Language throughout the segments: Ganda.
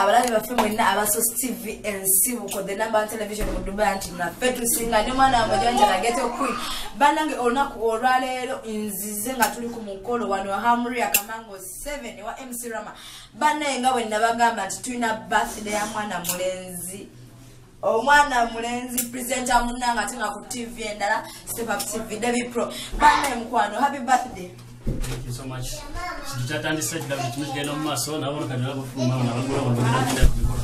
abalabi baffe mwenna abasos tv ensibuko the number television mu dubai nti naffe tusinga. Ne mwana wamwe gyanjatagete queen. Bannange olunaku olwaleero nzize nga tuli ku mukolo wano hamria kamango 7 wa mc rama. Bannaye nga bwe nabagamba nti tulina birthday ya mwana mulenzi. Omwana mulenzi presenta munanga ate nga ku tv endala step up tv david pro. Bannaye mukwano happy birthday Kintu kyatandise kirabo kimu kigenda mu maaso mikolo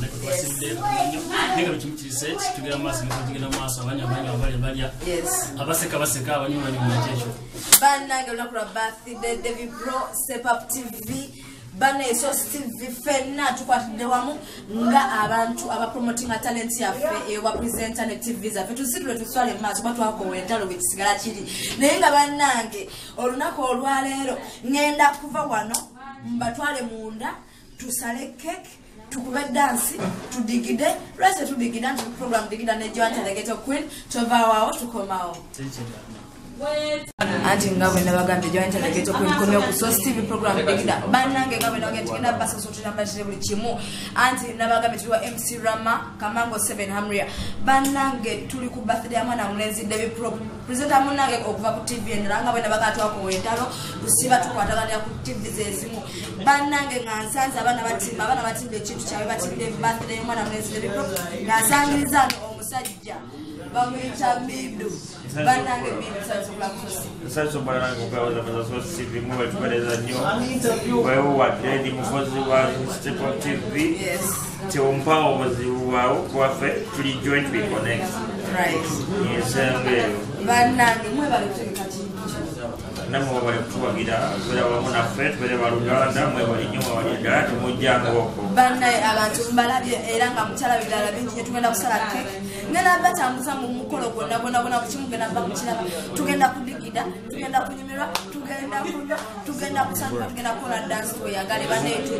naye nga kimu kiri set tugenda mu maaso niko tugenda mu maaso abanya abanya abalya balya abaseka baseka abanyuma banyuma kyekyo bannange olunaku lwa birthday david bro step up tv baneso steve fenna tukwatidde wamu nga abantu abapromotinga talent yaffe eyobapresenta ne tv zaffe. Tuzitule tuswale mumaaso ba twakowa entalo bwe kisigala kiri. Naye nga bannange olunaku olwaleero ŋŋenda kuva wano mbatwale munda tusale keke tukube dansi tudigide. Lwese tudigida nti program digida ne joantalegete queen tovaawawo tukomawo anti nga bwe nabagambye jointelegete kwenkomya ku sos tv program digida bannange nga bwe nabagambye tugenda basasotulamatire buli kimu anti nabagambye tuli wa mc rama kamango 7 hamria. Bannange tuli ku birthday ya mwana mulenzi david pro presenta munange okuva ku tv endala nga bwe nabaga twakowa entalo tusiba tukwataganira ku tv zezimu bannange nga nsanze abaana batimba abaana batimba ekintu kyabwe batimbire birthday y'omwana mulenzi david pro nga nsangiriza no omusajja bamuyita midu bannange midu sanzekulakusosi Sasa bwana kugawaza pesa so TV mwe tukoleza nnyo wewe wadde ndi mukozi wa Step Up TV kyompa obuzibu bwawo kwaffe tuli joint we connect right. Ensenga eyo bannange mwebale kutegeka namwe webali kutuwagira tubeera wamu naffe tubeere baluganda mwebali nnyo mwebali ddala temujjanga okwo bannaye abantu mbalabye era nga mukyala birala bingi nye tugenda kusala keke ngenda batambuza mu mukolo gwonna gwonna gwonna kukimu genda ba mukiraba tugenda kudigida tugenda kunyumirwa tugenda kunywa tugenda kusanduka tugenda kukola dansi tweyagale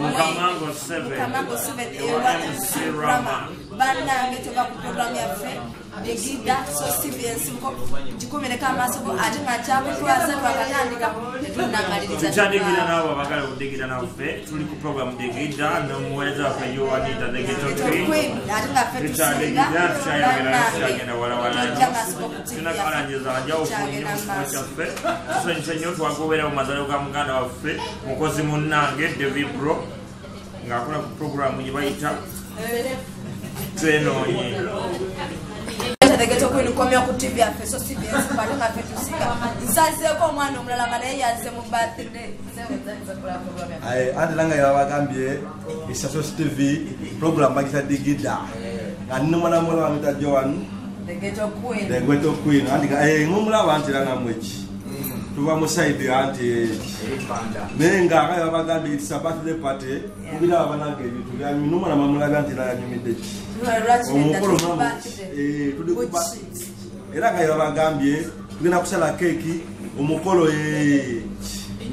Mukamango tukamango 7 7 ewa MC Rama bannange tuva ku programu yaffe digida so cvs nko gikomereko amaaso go ate nga kyakutwaza twakatandika tetunangaliriza tukyandigira nabo abagala okudigira naffe tuli ku programu digida nomuweereza waffe yowanita degeto queen tutyandigira tukyayogera tukyagenda walawala nnyo tulina kalangiza njawufu nnyo mu kifo kyaffe tusanyusa nnyo twagoberera mu mazalo ga muganda waffe mukozi munnange david bro ng'akola ku programu gye bayita twenoonye ekhetha khwini ukomya ku tv yaffe so cbs bantu ngaffe tusika nsazieko omwana omulala nga naye yaze mu bathday ate era nga yabagambye esasos tv program bagisa digida. Nga nina omwana mulala wamita joan the ghetto queen andika ng'omulaba nti era namweki mu side anti. Naye nga nga yabagambye itisa birthday party mubiraba banange ebintu byanyumi nomwana mamulabya nti nayanyumidde ki omukolo eh, tuli ba- era nga yabagambye tugenda kusala keeki omukolo eh,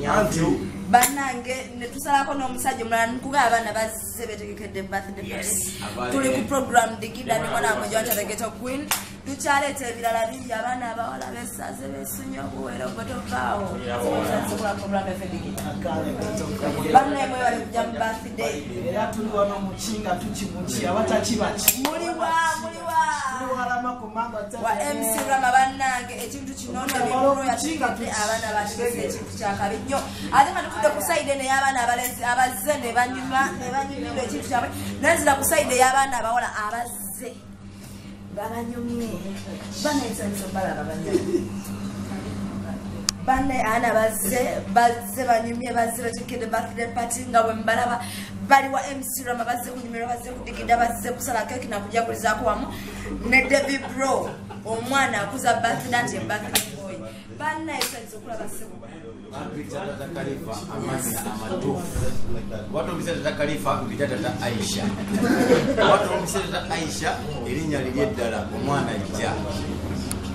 anti. Bannange netusalako n'omusajja omulala nkuga abaana bazze betegekedde birthday party tuli ku program digida ne mwana wange gyantategeto queen tukyaleeta ebirala bingi abaana abawala besaze besunye obuwere ogotovaawo bannaye mwebale kujja mu birthday. Era tuli wano mukinga tukimuki abatakibaki muliwa muliwa. Tuliwalama kubanga wa mc rama bannange ekintu kino nebikulu yatugidde abaana bategeza ekintu kyakabi nnyo ate nga tutudde ku sayidi eno ey'abaana abalenzi abazze ne banyuma ne banyumirwa ekintu kyabwe. Nenzira ku sayidi ey'abaana abawala abazze babanyumye banensanyusa balaba banyumye. Banne ana bazze bazze banyumye bazze batekedde birthday party nga bwe mbalaba. Bali wa mc rama bazze kunyumirwa bazze kudigida bazze kusala keki nakujagulizaako wamu. Ne david bro omwana akuza birthday nti birthday boy. Banna esanyusa okulaba sebo Khalifa amazina amatuufu watu omusajja ta Khalifa mpita tata Aisha. Watu omusajja ta Aisha erinnya liri eddala omwana ajja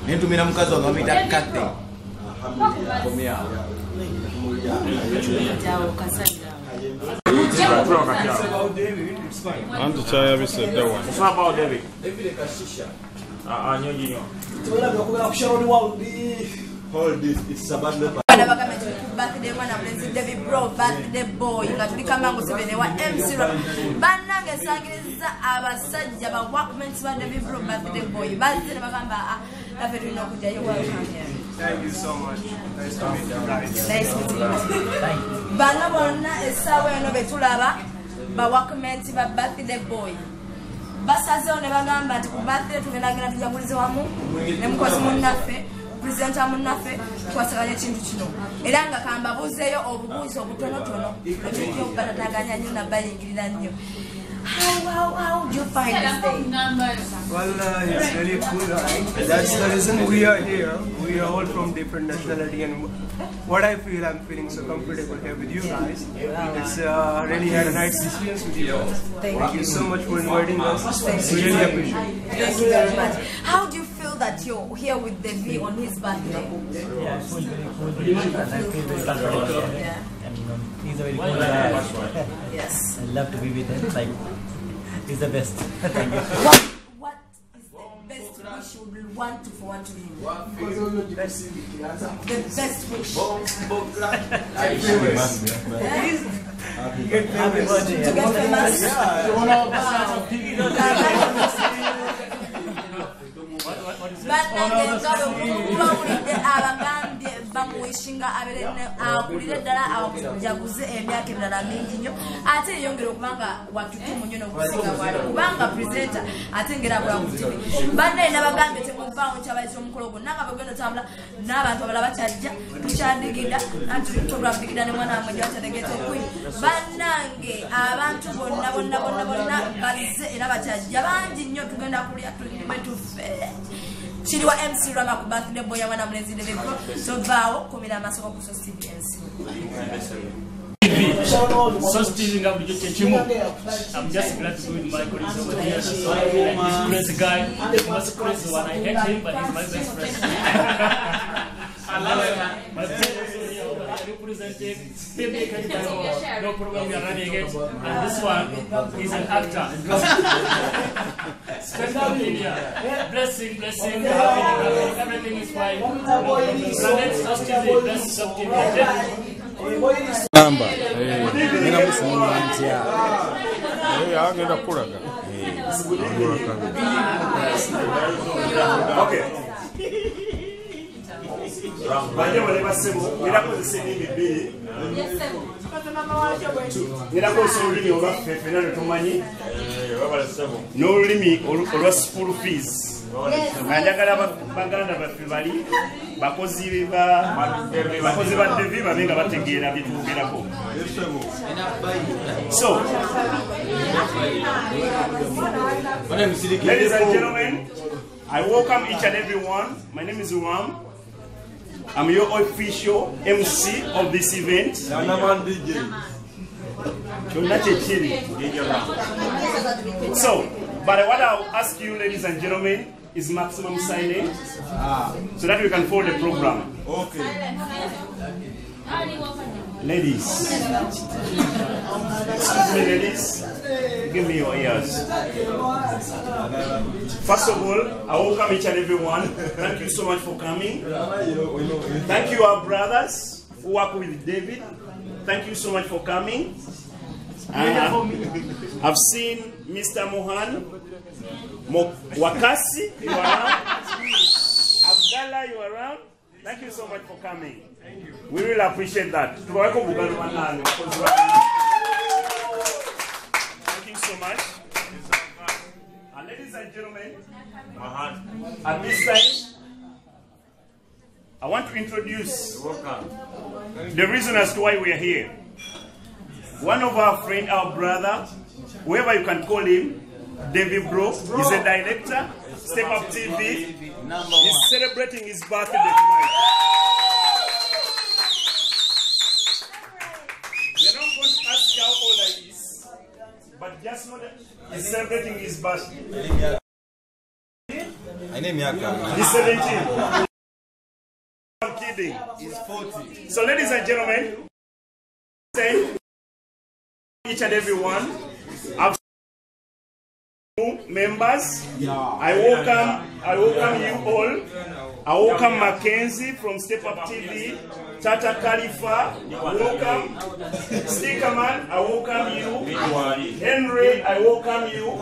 nentumira mukazi wange bamuyita Kate. Komya anti kyayabise dda wano Nsaba David. David Kashisha. Anyonyi sevene wa mc rama bannange esangiriza abasajja ba workments ba david bro birthday boy bazze ne bagamba "Ah, naffe tulina okujjayo welcome here." Thank you so much. Nice to meet you guys. Nice meeting you. bano bonna essaawa eno betulaba ba workments ba birthday boy basazeewo ne bagamba nti ku birthday tugendagenda tujagulize wamu ne mukozi munnaffe purezidenta munnaffe twasaganya ekintu kino era nga kambabuuzeeyo obubuuzi obutonotono etujja okubatataganya nnyo nabayingirira nnyo How, how, how do you find this day? Well, it's really cool. Right? That's the reason we are here. We are all from different nationality, and what I feel, I'm feeling so comfortable here with you guys. It's uh, really had a nice experience with you. Thank you so much for inviting us. We really appreciate it. Thank you very much. How do you that you're here with Devi on his birthday? Yeah, I feel very cool and I feel very comfortable. Yeah. And you he's a very cool guy. Yes. I love to be with him. Like, he's the best. Thank you. What, what is the best wish you would want to for one to him? The best wish. Happy birthday. To get famous. bannange nga bwebawulidde abagambye bamuwishinga abeere akulire ddala ajaguze emyaka emirala mingi nnyo ate yeyongera okubanga watutumu nnyo nokusinga bwali kubanga purezenta ate ngera abula ku tivi bannaye nabagambye temuvaawo nkyabaliza omukolo gwonna nga bagenda otambula n'abantu abalala bakyajja program digida ne mwana wamwe gyakyadegeta okwi bannange abantu bonna bonna bonna bonna bazze era bakyajja bangi nnyo tugenda kulya tulime tufe kiri mc rama ku birthday boy yawana mulenzi deveko tovaawo kumira amasoko ku sos tv nc So Steve nga bulijjo kyekimu I'm just glad to be with my colleagues over here. So I feel like this crazy guy, the most crazy one. I hate him, but he's my best friend. I love him. No problem, we are running again. And this one is an actor. Blessing, blessing, everything is fine. Planet Justice, bless Justice. Namba. Ninamusimulia ntia. Eh, angenda kulaga. Eh. Okay. Banjabo ne basebo ngerakozesa ennimi bbiri. Ngerakozesa olulimi olwaffe fena lwetumanyi n'olulimi olu- olwa school fees. Nga njagala ba- baganda baffe bali bakozi ba devi babe nga bategeera byetwogerako so ladies and gentlemen i welcome each and every one my name is Wam. I'm your official MC of this event. Yanaman DJ. So, but what I'll ask you, ladies and gentlemen, is maximum silence ah. so that we can follow the program. Okay. Ladies, excuse me, ladies, give me your ears. First of all, I welcome each and every one. Thank you so much for coming. Thank you, our brothers who work with David. Thank you so much for coming. Uh, I've seen Mr. Mohan, Mo- Wakasi, you are around. Abdallah, you are around. Thank you so much for coming. We really appreciate that. Tubaweko bugalo banane, wakozi wa- Thank you so much. And ladies and gentlemen, uh-huh. at this time, I want to introduce the reason as to why we are here. One of our friend, our brother, whoever you can call him, David Bro, is a director, Step Up TV. He's celebrating his birthday tonight. We are not going to ask how old he is, but just know that he's celebrating his birthday. aine myaka He's 17. I'm kidding. He's 40. So, ladies and gentlemen, say each and every one. I've new members. I welcome, I welcome you all I welcome Mackenzie from Step Up TV. Tata Khalifa, welcome. Stickerman, I welcome you. Henry, I welcome you.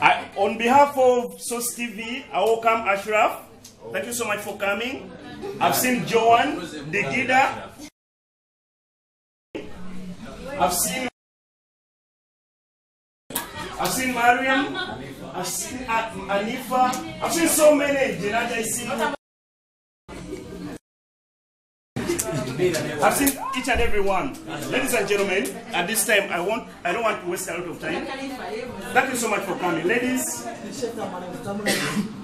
I, on behalf of SOS TV, I welcome Ashraf. Thank you so much for coming. I've seen Joan, Digida. I've seen I've seen Mariam. I've seen uh, Anifa. I've seen so many. Is seen. I've seen each and every one. Ladies and gentlemen, at this time, I want I don't want to waste a lot of time. Thank you so much for coming. Ladies,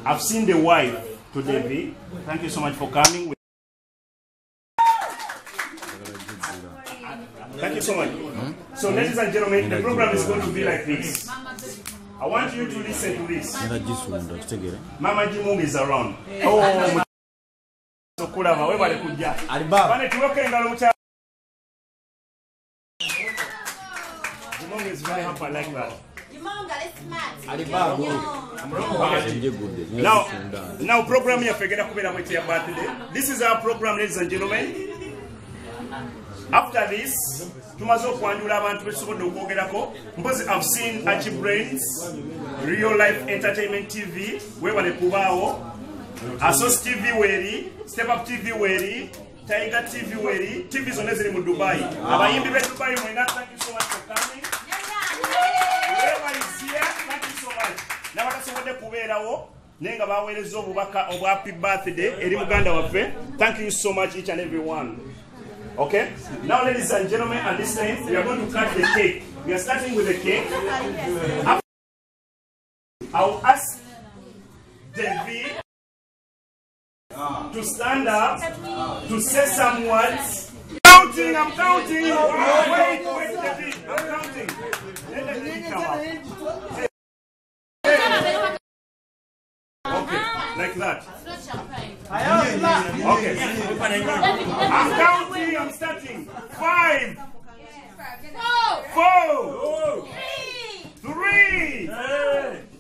I've seen the wife to David. Thank you so much for coming. Thank you so much. So, ladies and gentlemen, the program is going to be like this. I want you to listen to this. Mama Jimung is around. Oh, okulaba webale kujja bane tuweko engalo mukyala Jimung is very happy like that. Now, now program yaffe egenda kubeera bwete ya birthday. This is our program, ladies and gentlemen. After this, tumaze okwanjula abantu betusobodde okwogerako. Mpozi i've seen archi brains real life entertainment tv webale kubaawo. Asos tv weri step up tv weri tiger tv weri tv zonna ziri mu dubai. Abayimbi be dubai mwena thank you so much for coming. N'abatasobodde kubeerawo naye nga baweereza obubaka obwa happy birthday eri muganda waffe. Thank you so much each and every one okay? Now ladies and gentlemen at this time we are going to cut the cake. We are starting with the cake. I'll ask david to stand up to say some words. Counting i'm counting. Wait wait i'm counting. Let the come up Okay, like that. Okay. I'm counting, I'm starting. Five, four, three, two,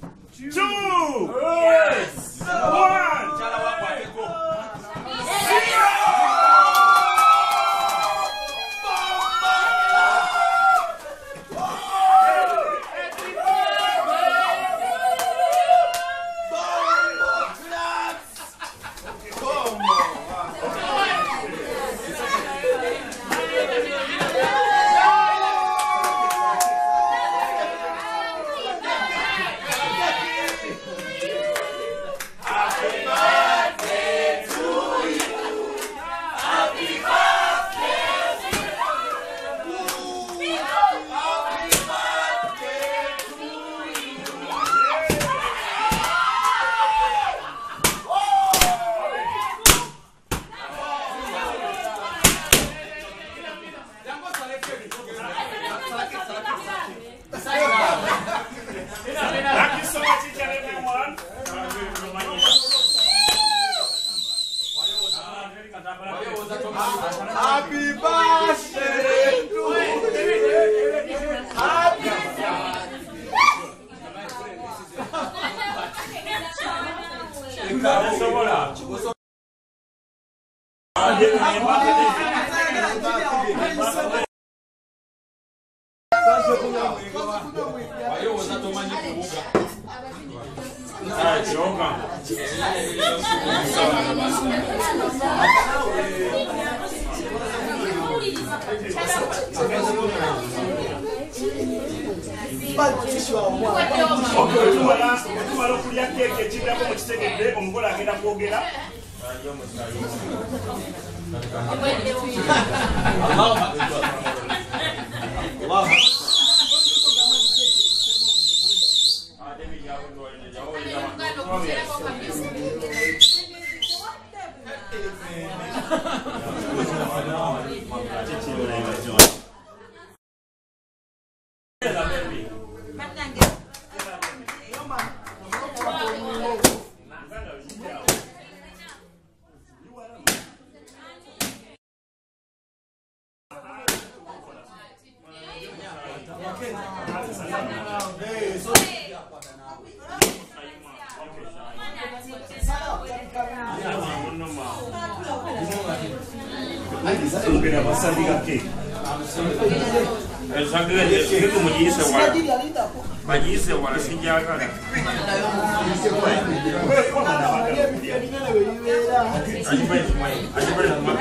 And the.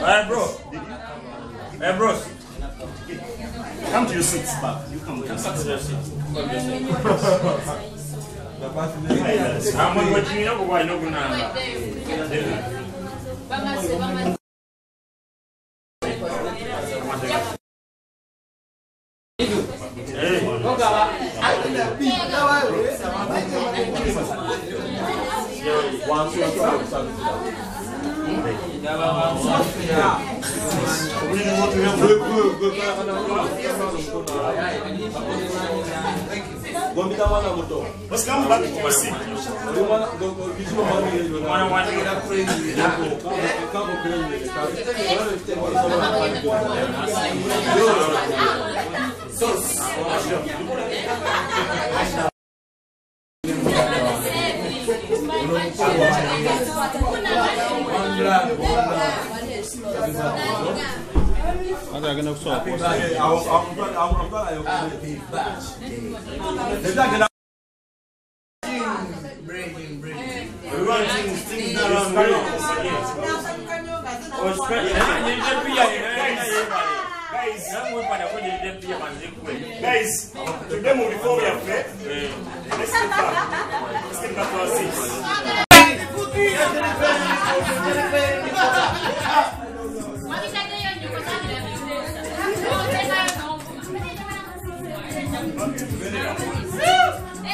Alright, bro. Hey, bro. Come to your seats back. You come to your seats. Come to your. I'm going to you. thank you. good. Gomita wana moto. Basi kama baki kubasi. Wana gogo bizu mwana yeye. Mwana wana ila praise. Yako. Kama praise. Kama. Sos. Kuna Hata kusoma. Happy birthday. I'm glad I gonna Guys, today we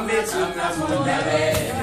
I'm not tuna munare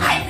Ay,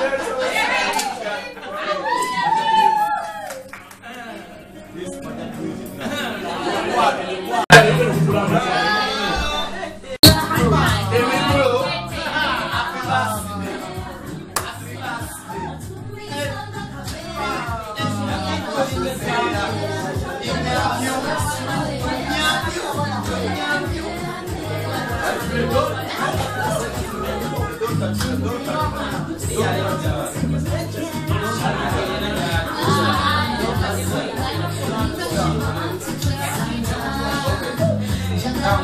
There's a Down,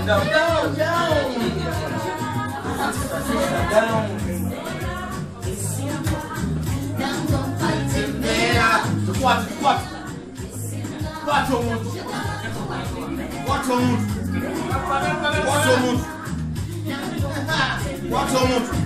down, down, down. Down. Quatro, quatro. Quatro mundo. Quatro mundo. Quatro mundo. Quatro mundo.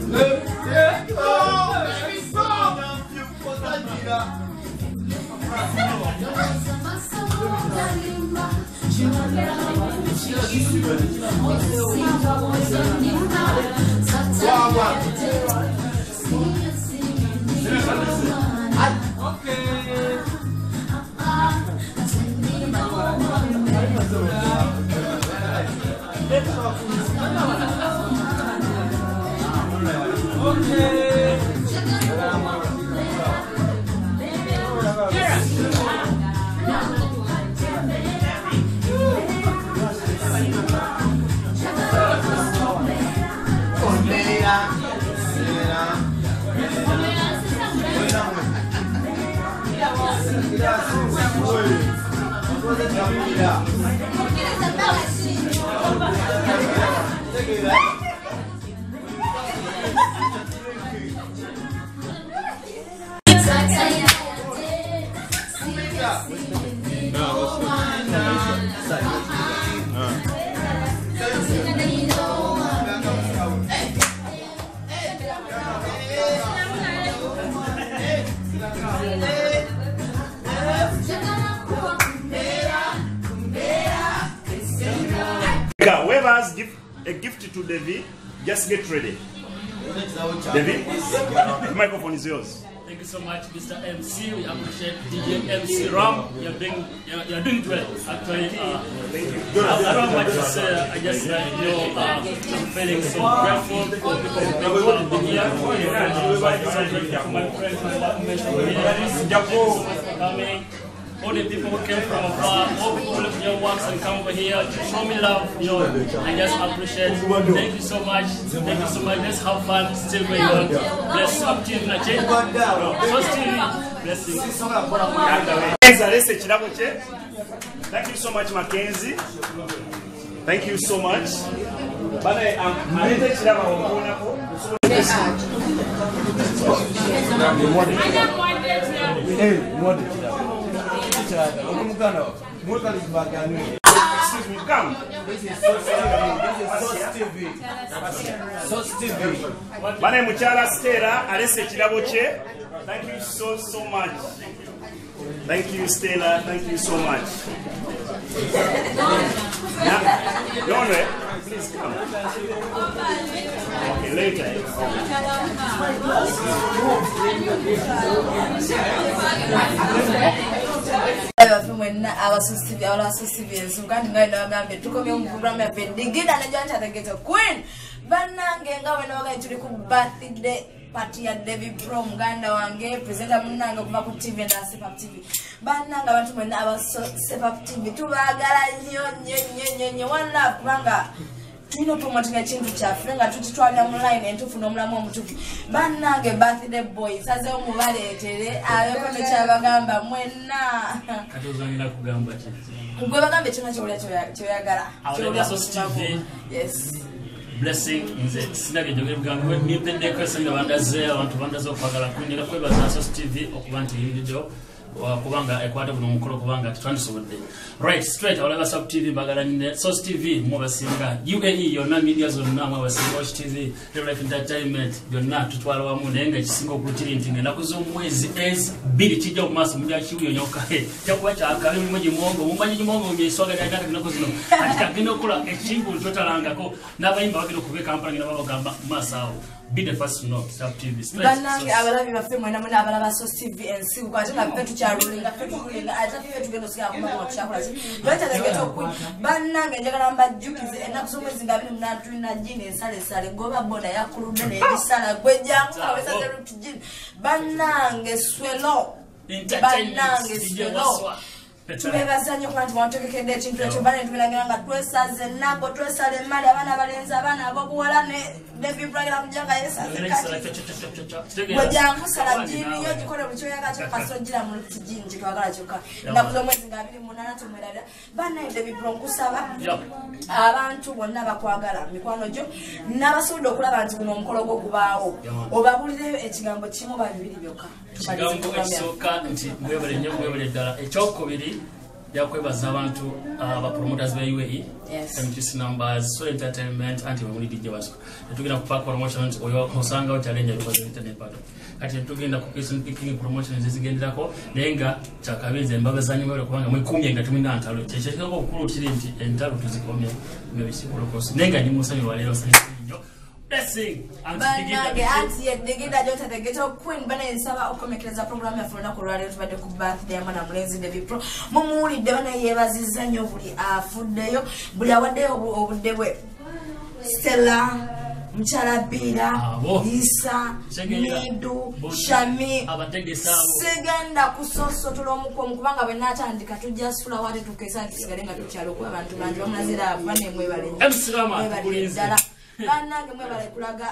何? a gift to Devi, just get ready. Devi, the microphone is yours. Thank you so much, Mr. MC. We appreciate DJ MC Ram. You're doing, you're, you're doing well. Actually, uh, I don't know what to say. I just like, you know, uh, I'm feeling so grateful for people who have been here. And I would like thank you my friends who have mentioned here. Thank you so much for coming. All the people who came from afar, all people who left their works and come over here to show me love, you know, I just appreciate. Thank you so much. Thank you so much. Let's have fun. Still going on. Bless up to you. na change. So still blessings. Mackenzie alese ekirabo thank you so much mackenzie thank you so much bana Richard Okumukano, Mulkan is Baganu. Excuse me, come. This is SOS TV. This is SOS TV. SOS TV. Bane Muchala Stella, Alesse Chilaboche. Thank you so, so much. Thank you, Stella. Thank you so much. yeah. Yonwe, please come. Okay, later. Okay. Bafe mwenna ensonga nti ngawe nabagambye tukomye mu programu yaffe digida nejantategete queen bannange nga bwe nabagaye tuli ku birthday party ya david pro muganda wange presenta munnange okuva ku tv nasepap tv bannange abantu mwenna abasepap tv tubaagala nnyo nnyo nnyo nnyo nnyo love kubanga tulina opromotinga ekintu kyaffe nga tukitwalira mu line entuufu n'omulamu omutuufu. Bannange birthday boy sazeewo mubaleetere abeko nekyabagamba mwenna. Kati ozongera kugamba ki? gwe bagamba ekyona kyowulya kyoyagala blessing nze sinage njogere bwange nimpeddeko esenga bandaze abantu bandaze okwagala kunyera kwebaza sos tv okuba nti yiriddeo kubanga ekwata buno omukolo kubanga tetwandisobodde right straight awalaga sub tv mbagala nne sos tv mwebasinga uae yonna media zonna mwebasinga watch tv life entertainment byonna tutwala wamu. Naye nga ekisinga okulutiri nti ngaenaku z'omwezi ezibiri kijja mu maaso mujja kiwuyonyoka kyakuba kyakabe mulimu gimwongo mumanyi gimwongo myeswagalyanaka ennaku zino. Ati kagenda okukola ekingu twetalangako n'abayimba bagenda okuba ekampala ngenda babagamba mu maaso awo be the first to know sub tv bannange abalabi baffe mwena mwena abalaba sos tv ensibuko ate nga ffe tukyalulinga ffe tukulinga ate ffe tugenda osigalakumaa tukyakolaki lwetategeta okwi bannange njagala mbajjukize ennaku z'omwezi nga abiri munana tulina jini ensalesale goba boda yakuludde nebisala gwe jangu awesaze luti jini bannange swelo. Bannange swelo tubebaza nnyo kuba nti mwategekedde ekintu ekyo bane tubiragira nga twesaze ennago twesala emmali abaana abalenzi abaana ab'obuwala ne nebibulagira kujja nga yesaze kati gwe jangu sala jini yo gikole buli kyoyaga kyo kasogira mu kijini kyetwagala kyokka ennaku z'omwezi nga abiri munana tumwerabira banaide bibula nkusaba abantu bonna bakwagala mikwano gyo nabasobodde okulaba nti guno omukolo gwo gubaawo. Obabulireyo ekigambo kimu babibiri byokka. Ekigambo ekisooka nti mwebale nnyo mwebale ddala. Ekyokubiri yakwebaza abantu abapromoters ba uae mtc numbers so entertainment anti bamuli dj wasko tetugenda ku park promotion nti oyo osangawo challenge alikoze internet pato kati tetugenda ku kissing picking promotion zezigenderako naye nga kyakabinza embaga zanyu mwebale kubanga mwekumye nga tumina ntalo. Kyekyekigambo obukulu kiri nti entalo tuzikomye mebisikulokosi naye nga ndi musanyu lwaleero sanyufu nnyo blessing. Bannange anti yedigida gyotategeta queen bana ensaba okukomekereza programu yaffe olunaku olwaleero tubadde ku birthday ya mwana mulenzi david pro. Mumuwulidde bana yeebazizza nnyo buli afuddeyo. Buli awaddeyo obu- obudde bwe stella mukyala biira isa midu shami sigenda kusosotola omukomu kubanga bwe natandika tujja sula wate tukesa tusigale nga tukyala okuba abantu bangi bamunazira bane mwebale. Nnyo. MC Rama, Mwebale tukulinze. ddala bannange mwebale kulaga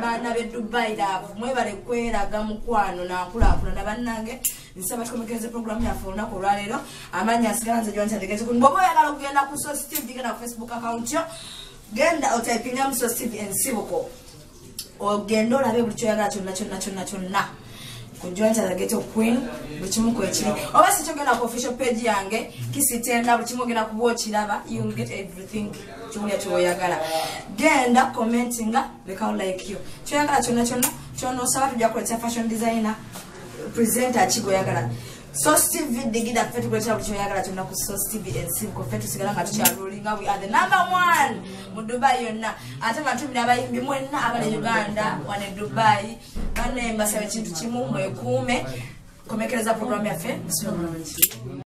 baana be dubai laavu mwebale kweraga mukwano nakulaakulana bannange nsaba tukomekeze programu yaffe olunaku olwaleero. Amaanyi asigala nze gyontategeze bwoba oyagala okugenda ku sos tv genda ku facebook account yo genda otaipingamu sos tv ensibuko. Ogende olabe buli kyoyagala kyonna kyonna kyonna kyonna ku jointalagete queen buli kimu kwekiri oba si kyogenda ku official page yange kisitenda buli kimu ogenda kuba okiraba youll get everything kiwulya kyoyagala genda commentinga lekawo like yo kyoyagala kyonna kyonna kyonoosaba tujja kuletera fashion designer presenter kigoyagala sos tv digida ffe tukuletera buli kyoyagala kyonna ku sos tv ensibuko ffe tusigala nga tukyalulinga we are the number one mu dubai yonna ate nga tumira abayimbi mwenna abali uganda wane dubai bane mbasaba ekintu kimu mwekuume komekereza programu yaffe musula bulungi